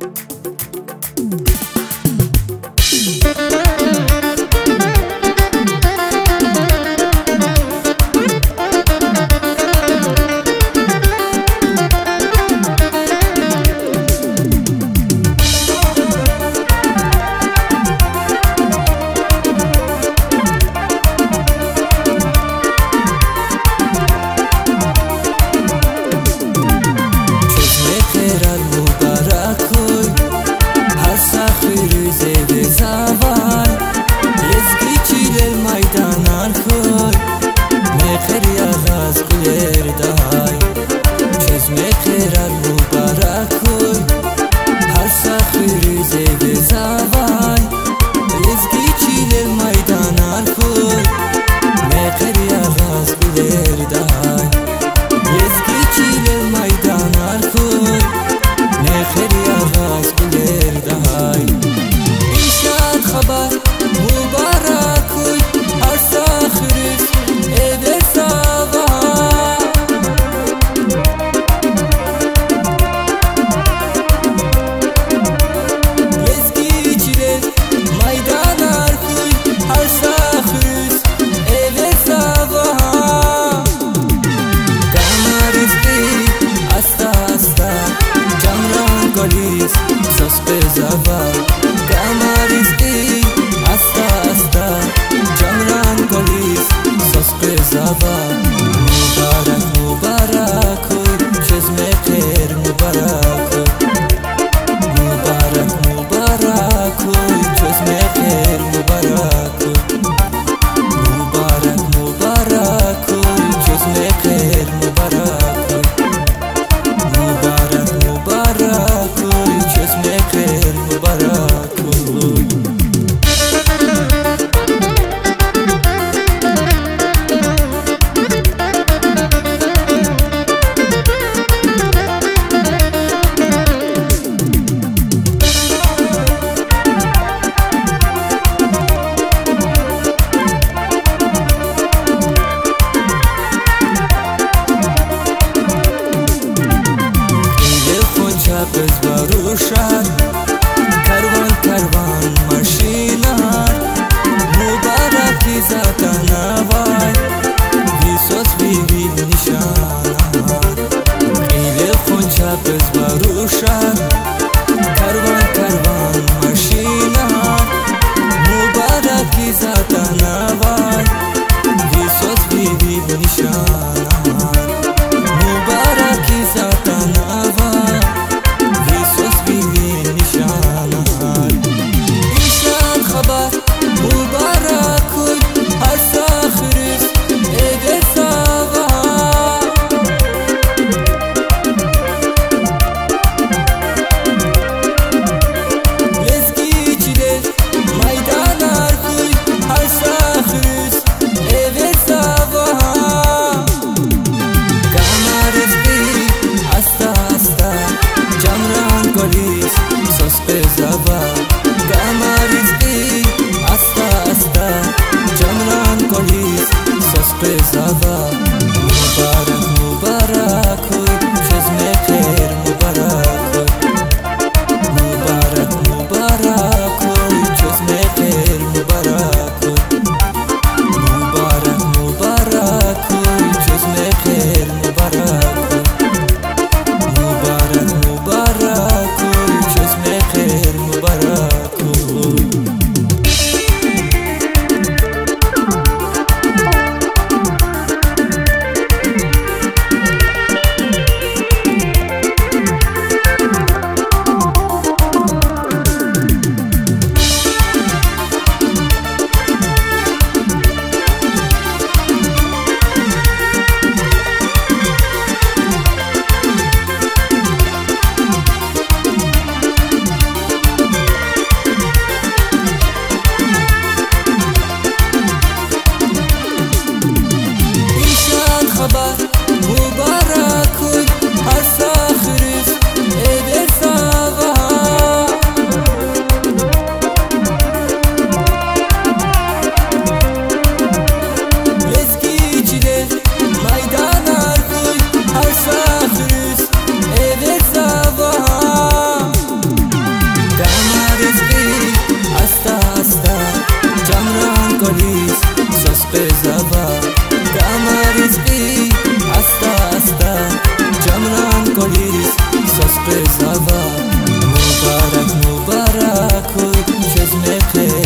Música dizer verdade. Mubarak culpa. Mubarak mubarak ol çözmekle